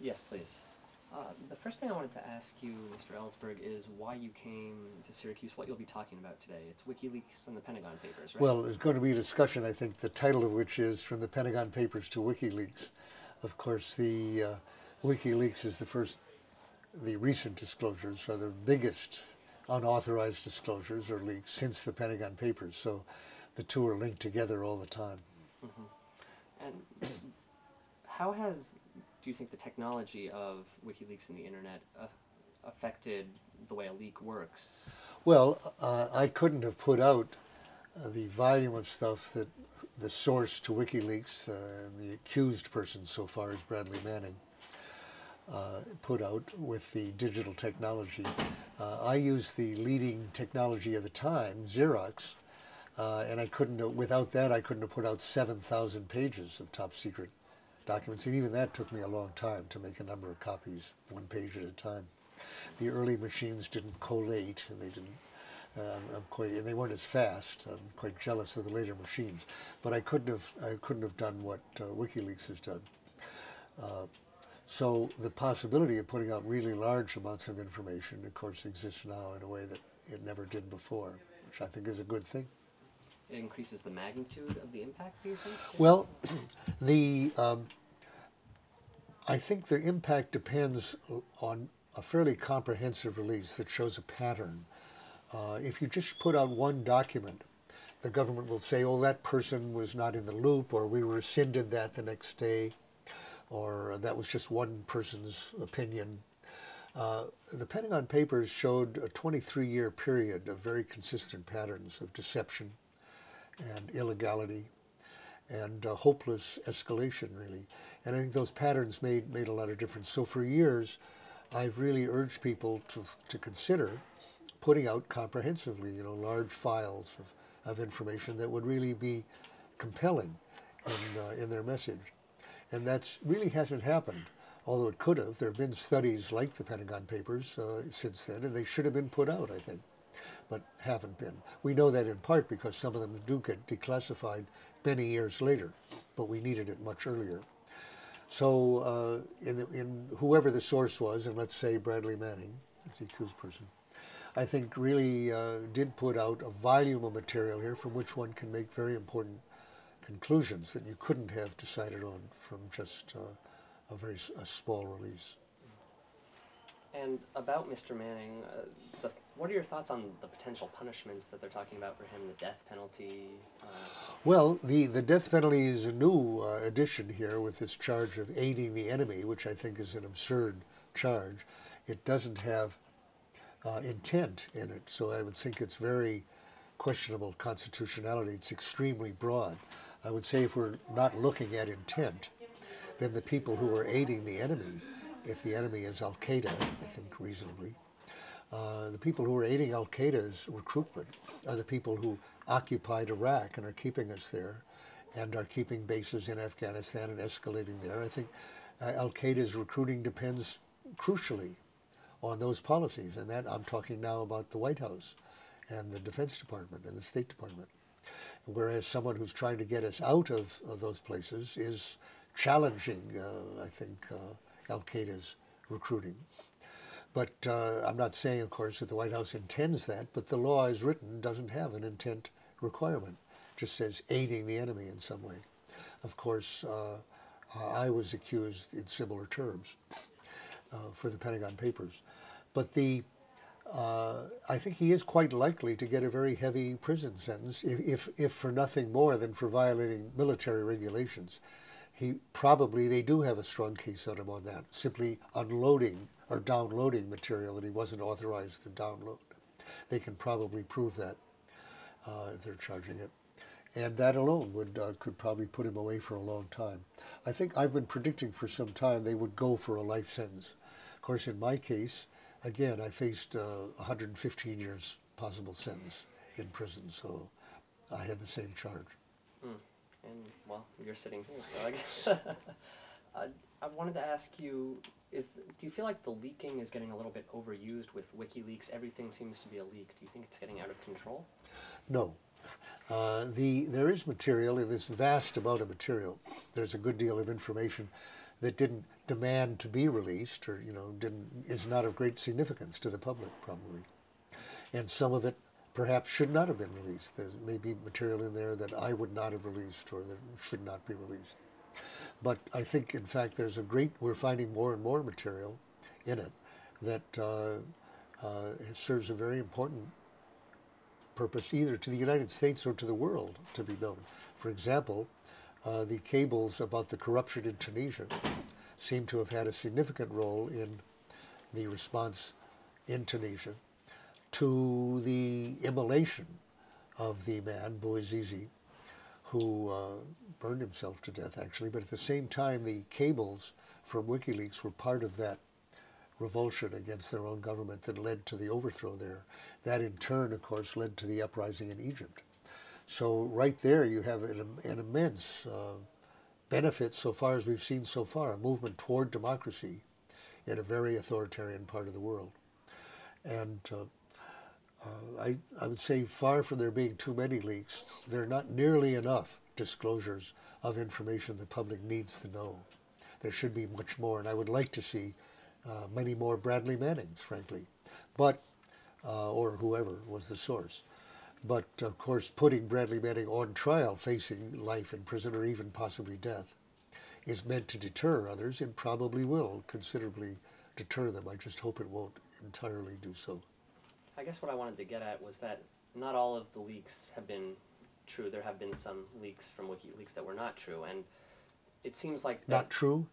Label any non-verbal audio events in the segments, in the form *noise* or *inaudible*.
Yes, please. Uh, the first thing I wanted to ask you, Mr. Ellsberg, is why you came to Syracuse, what you'll be talking about today. It's WikiLeaks and the Pentagon Papers, right? Well, there's going to be a discussion, I think, the title of which is From the Pentagon Papers to WikiLeaks. Of course, the uh, WikiLeaks is the first, the recent disclosures are the biggest unauthorized disclosures or leaks since the Pentagon Papers. So the two are linked together all the time. And *clears throat* how has, do you think, the technology of WikiLeaks and the internet uh, affected the way a leak works? Well, uh, I couldn't have put out uh, the volume of stuff that the source to WikiLeaks, uh, the accused person so far is Bradley Manning, uh, put out with the digital technology. Uh, I used the leading technology of the time, Xerox, and I couldn't, without that, I couldn't have put out 7,000 pages of top secret documents, and even that took me a long time to make a number of copies, one page at a time. The early machines didn't collate, and they didn't. Um, I'm quite, and they weren't as fast. I'm quite jealous of the later machines, but I couldn't have, I couldn't have done what uh, WikiLeaks has done. Uh, so the possibility of putting out really large amounts of information, of course, exists now in a way that it never did before, which I think is a good thing. It increases the magnitude of the impact, do you think? Well, *clears throat* the um, I think the impact depends on a fairly comprehensive release that shows a pattern. Uh, if you just put out one document, the government will say, "Oh, that person was not in the loop," or "We rescinded that the next day," or "That was just one person's opinion." Uh, the Pentagon Papers showed a 23-year period of very consistent patterns of deception and illegality and uh, hopeless escalation, really. And I think those patterns made, made a lot of difference. So for years, I've really urged people to, to consider putting out comprehensively, you know, large files of, of information that would really be compelling in, uh, in their message. And that really hasn't happened, although it could have. There have been studies like the Pentagon Papers uh, since then, and they should have been put out, I think but haven't been. We know that in part because some of them do get declassified many years later, but we needed it much earlier. So, uh, in, in whoever the source was, and let's say Bradley Manning, the accused person, I think really uh, did put out a volume of material here from which one can make very important conclusions that you couldn't have decided on from just uh, a very a small release. And about Mr. Manning, uh, the, what are your thoughts on the potential punishments that they're talking about for him, the death penalty? Uh, well, the, the death penalty is a new uh, addition here with this charge of aiding the enemy, which I think is an absurd charge. It doesn't have uh, intent in it, so I would think it's very questionable constitutionality. It's extremely broad. I would say if we're not looking at intent, then the people who are aiding the enemy if the enemy is Al Qaeda, I think reasonably. Uh, the people who are aiding Al Qaeda's recruitment are the people who occupied Iraq and are keeping us there and are keeping bases in Afghanistan and escalating there. I think uh, Al Qaeda's recruiting depends crucially on those policies. And that I'm talking now about the White House and the Defense Department and the State Department. Whereas someone who's trying to get us out of, of those places is challenging, uh, I think, uh, Al Qaeda's recruiting. But uh, I'm not saying, of course, that the White House intends that, but the law as written doesn't have an intent requirement. It just says aiding the enemy in some way. Of course, uh, I was accused in similar terms uh, for the Pentagon Papers. But the uh, I think he is quite likely to get a very heavy prison sentence, if, if, if for nothing more than for violating military regulations he probably they do have a strong case on him on that. Simply unloading or downloading material that he wasn't authorized to download. They can probably prove that uh, if they're charging it. And that alone would uh, could probably put him away for a long time. I think I've been predicting for some time they would go for a life sentence. Of course, in my case, again, I faced uh, 115 years possible sentence in prison, so I had the same charge. Mm and well, you're sitting here, so I guess. *laughs* I wanted to ask you: Is do you feel like the leaking is getting a little bit overused with WikiLeaks? Everything seems to be a leak. Do you think it's getting out of control? No. Uh, the there is material in this vast amount of material. There's a good deal of information that didn't demand to be released, or you know, didn't is not of great significance to the public, probably. And some of it perhaps should not have been released. There may be material in there that I would not have released or that should not be released. But I think, in fact, there's a great, we're finding more and more material in it that uh, uh, serves a very important purpose either to the United States or to the world to be known. For example, uh, the cables about the corruption in Tunisia seem to have had a significant role in the response in Tunisia to the immolation of the man, Bouazizi, who uh, burned himself to death, actually. But at the same time, the cables from WikiLeaks were part of that revulsion against their own government that led to the overthrow there. That in turn, of course, led to the uprising in Egypt. So right there, you have an, an immense uh, benefit so far as we've seen so far, a movement toward democracy in a very authoritarian part of the world. And uh, uh, I, I would say far from there being too many leaks, there are not nearly enough disclosures of information the public needs to know. There should be much more, and I would like to see uh, many more Bradley Mannings, frankly, but uh, or whoever was the source. But of course, putting Bradley Manning on trial, facing life in prison or even possibly death, is meant to deter others and probably will considerably deter them. I just hope it won't entirely do so. I guess what I wanted to get at was that not all of the leaks have been true. There have been some leaks from WikiLeaks that were not true, and it seems like Not true?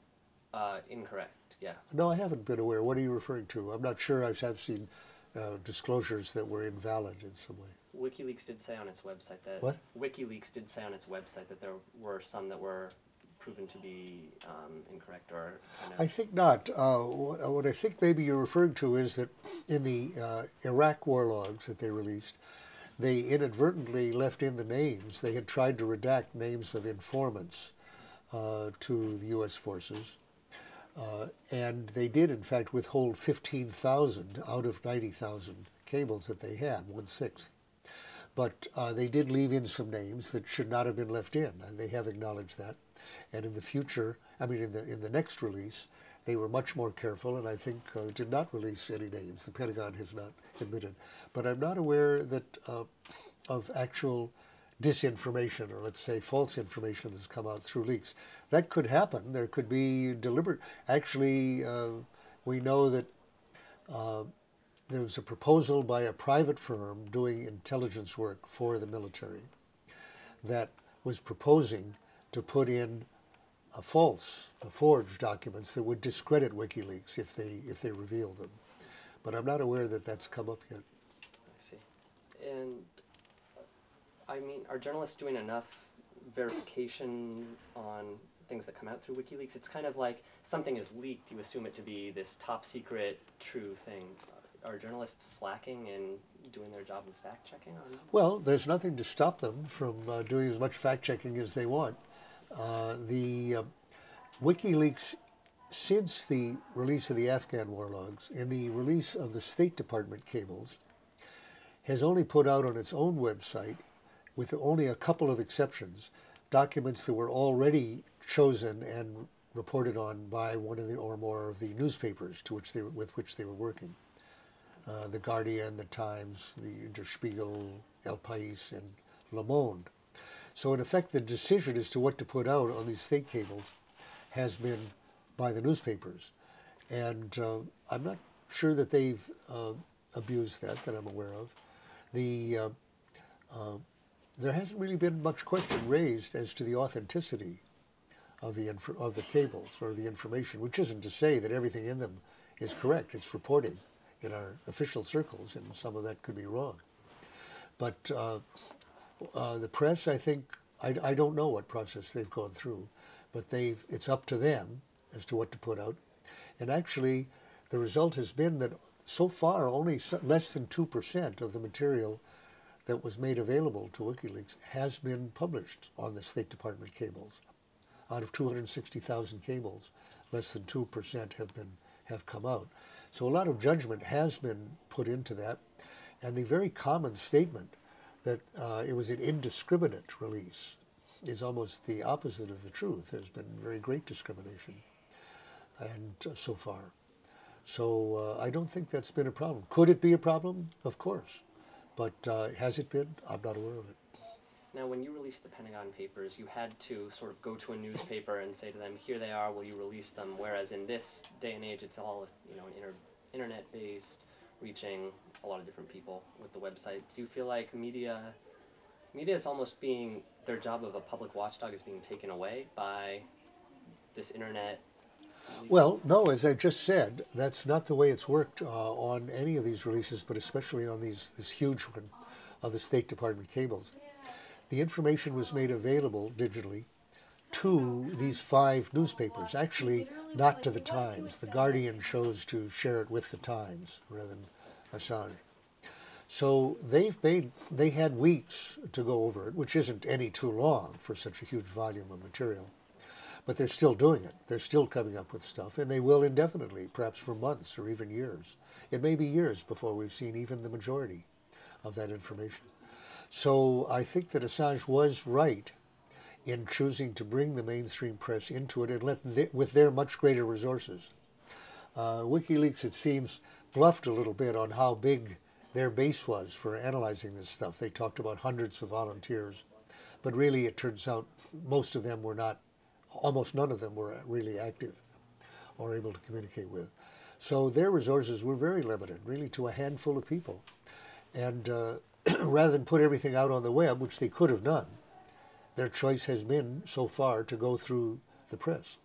uh, incorrect. Yeah. No, I haven't been aware. What are you referring to? I'm not sure. I have seen uh, disclosures that were invalid in some way. WikiLeaks did say on its website that What? WikiLeaks did say on its website that there were some that were proven to be um, incorrect or kind of. I think not. Uh, what, what I think maybe you're referring to is that in the uh, Iraq war logs that they released, they inadvertently left in the names. They had tried to redact names of informants uh, to the U.S. forces. Uh, and they did, in fact, withhold 15,000 out of 90,000 cables that they had, one sixth. But uh, they did leave in some names that should not have been left in, and they have acknowledged that. And in the future, I mean, in the in the next release, they were much more careful, and I think uh, did not release any names. The Pentagon has not admitted, but I'm not aware that uh, of actual disinformation or let's say false information that's come out through leaks. That could happen. There could be deliberate. Actually, uh, we know that uh, there was a proposal by a private firm doing intelligence work for the military that was proposing to put in a false, a forged documents that would discredit WikiLeaks if they if they revealed them. But I'm not aware that that's come up yet. I see. And I mean, are journalists doing enough verification on things that come out through WikiLeaks? It's kind of like something is leaked, you assume it to be this top secret, true thing. Are journalists slacking in doing their job of fact checking on? Well, there's nothing to stop them from uh, doing as much fact checking as they want. Uh, the uh, WikiLeaks, since the release of the Afghan war logs and the release of the State Department cables, has only put out on its own website, with only a couple of exceptions, documents that were already chosen and reported on by one the or more of the newspapers to which they, with which they were working. Uh, the Guardian, the Times, the Der Spiegel, El País, and Le Monde. So in effect, the decision as to what to put out on these state cables has been by the newspapers, and uh, I'm not sure that they've uh, abused that that I'm aware of. The uh, uh, there hasn't really been much question raised as to the authenticity of the of the cables or the information, which isn't to say that everything in them is correct. It's reporting in our official circles, and some of that could be wrong. But uh, the press, I think, I, I don't know what process they've gone through, but they've it's up to them as to what to put out. And actually, the result has been that so far only less than two percent of the material that was made available to WikiLeaks has been published on the State Department cables. Out of 260,000 cables, less than 2% have been have come out. So a lot of judgment has been put into that, and the very common statement that uh, it was an indiscriminate release is almost the opposite of the truth. There's been very great discrimination. and uh, so far. So uh, I don't think that's been a problem. Could it be a problem? Of course. But uh, has it been? I'm not aware of it. Now, when you released the Pentagon Papers, you had to sort of go to a newspaper and say to them, "Here they are. Will you release them?" Whereas in this day and age, it's all you know, inter- internet-based, reaching a lot of different people with the website. Do you feel like media, media is almost being their job of a public watchdog is being taken away by this internet? Well, no, as I just said, that's not the way it's worked uh, on any of these releases, but especially on these this huge one of the State Department cables the information was made available digitally to these five newspapers. Actually, not to the Times. The Guardian chose to share it with the Times rather than Assange. So they've made they had weeks to go over it, which isn't any too long for such a huge volume of material. But they're still doing it. They're still coming up with stuff, and they will indefinitely, perhaps for months or even years. It may be years before we've seen even the majority of that information. So I think that Assange was right in choosing to bring the mainstream press into it and let with their much greater resources. Uh, WikiLeaks, it seems, bluffed a little bit on how big their base was for analyzing this stuff. They talked about hundreds of volunteers, but really it turns out most of them were not, almost none of them were really active or able to communicate with. So their resources were very limited, really to a handful of people. And uh, *clears throat* rather than put everything out on the web, which they could have done, their choice has been so far to go through the press.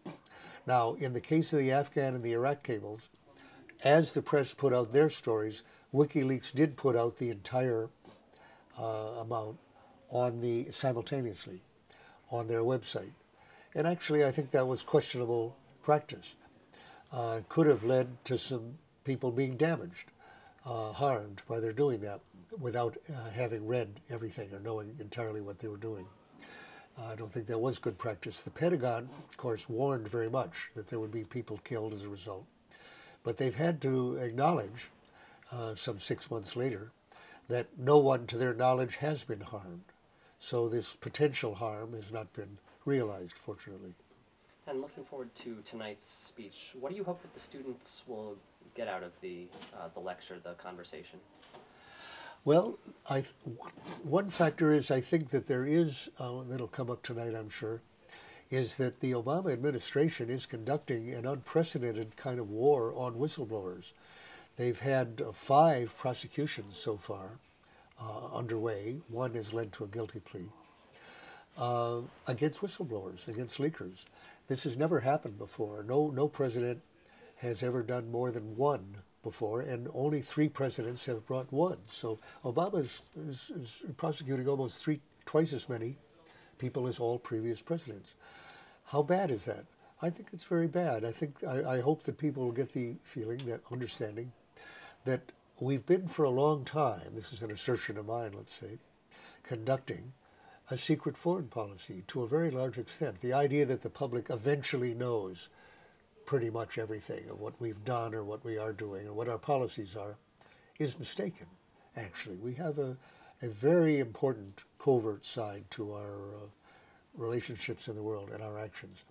Now, in the case of the Afghan and the Iraq cables, as the press put out their stories, WikiLeaks did put out the entire uh, amount on the simultaneously on their website. And actually, I think that was questionable practice. Uh, could have led to some people being damaged, uh, harmed by their doing that without uh, having read everything or knowing entirely what they were doing. I don't think that was good practice. The Pentagon, of course, warned very much that there would be people killed as a result. But they've had to acknowledge, uh, some six months later, that no one, to their knowledge, has been harmed. So this potential harm has not been realized, fortunately. And looking forward to tonight's speech, what do you hope that the students will get out of the, uh, the lecture, the conversation? Well, I, one factor is I think that there is, uh, that'll come up tonight, I'm sure, is that the Obama administration is conducting an unprecedented kind of war on whistleblowers. They've had uh, five prosecutions so far uh, underway. One has led to a guilty plea uh, against whistleblowers, against leakers. This has never happened before. No, no president has ever done more than one before, and only three presidents have brought one. So Obama is, is, is, prosecuting almost three, twice as many people as all previous presidents. How bad is that? I think it's very bad. I think I, I hope that people will get the feeling, that understanding, that we've been for a long time. This is an assertion of mine, let's say, conducting a secret foreign policy to a very large extent. The idea that the public eventually knows pretty much everything of what we've done or what we are doing or what our policies are is mistaken, actually. We have a, a very important covert side to our uh, relationships in the world and our actions.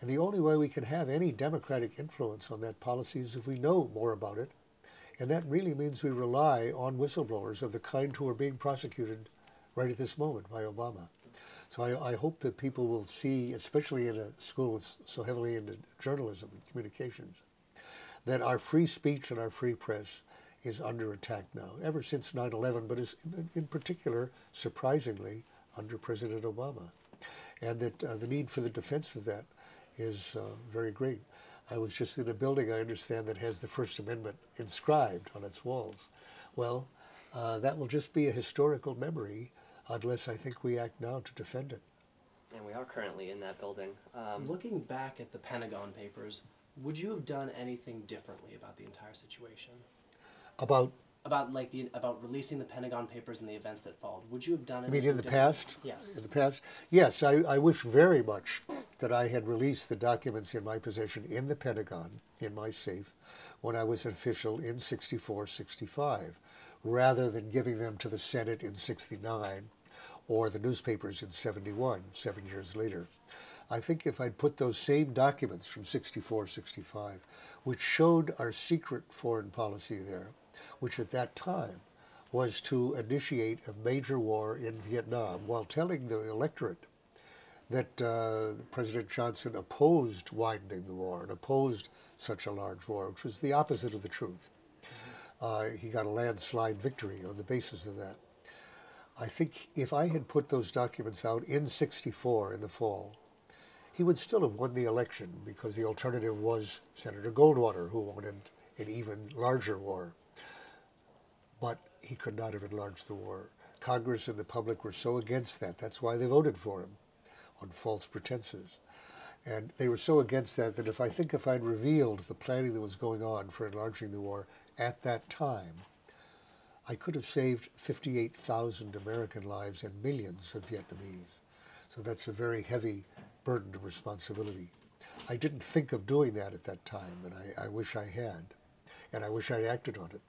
And the only way we can have any democratic influence on that policy is if we know more about it. And that really means we rely on whistleblowers of the kind who are being prosecuted right at this moment by Obama. So I, I, hope that people will see, especially in a school that's so heavily into journalism and communications, that our free speech and our free press is under attack now, ever since 9-11, but is in particular, surprisingly, under President Obama. And that uh, the need for the defense of that is uh, very great. I was just in a building, I understand, that has the First Amendment inscribed on its walls. Well, uh, that will just be a historical memory unless I think we act now to defend it. And we are currently in that building. Um, Looking back at the Pentagon Papers, would you have done anything differently about the entire situation? About about like the about releasing the Pentagon Papers and the events that followed. Would you have done? I mean, in the past. Yes. In the past, yes. I, I wish very much that I had released the documents in my possession in the Pentagon in my safe when I was an official in 64, 65 rather than giving them to the Senate in 69 or the newspapers in 71, seven years later. I think if I'd put those same documents from 64, 65, which showed our secret foreign policy there, which at that time was to initiate a major war in Vietnam while telling the electorate that uh, President Johnson opposed widening the war and opposed such a large war, which was the opposite of the truth. Uh, he got a landslide victory on the basis of that. I think if I had put those documents out in 64 in the fall, he would still have won the election because the alternative was Senator Goldwater, who wanted an even larger war. But he could not have enlarged the war. Congress and the public were so against that. That's why they voted for him on false pretenses. And they were so against that that if I think if I'd revealed the planning that was going on for enlarging the war at that time, I could have saved 58,000 American lives and millions of Vietnamese. So that's a very heavy burden of responsibility. I didn't think of doing that at that time, and I, I wish I had. And I wish I'd acted on it.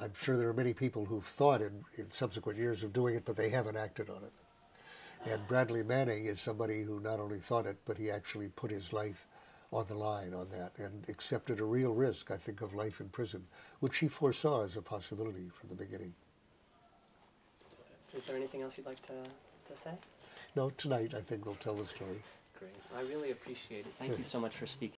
I'm sure there are many people who've thought in, in subsequent years of doing it, but they haven't acted on it. And Bradley Manning is somebody who not only thought it, but he actually put his life on the line on that and accepted a real risk, I think, of life in prison, which he foresaw as a possibility from the beginning. Is there anything else you'd like to, to say? No, tonight I think we'll tell the story. Great. I really appreciate it. Thank you so much for speaking.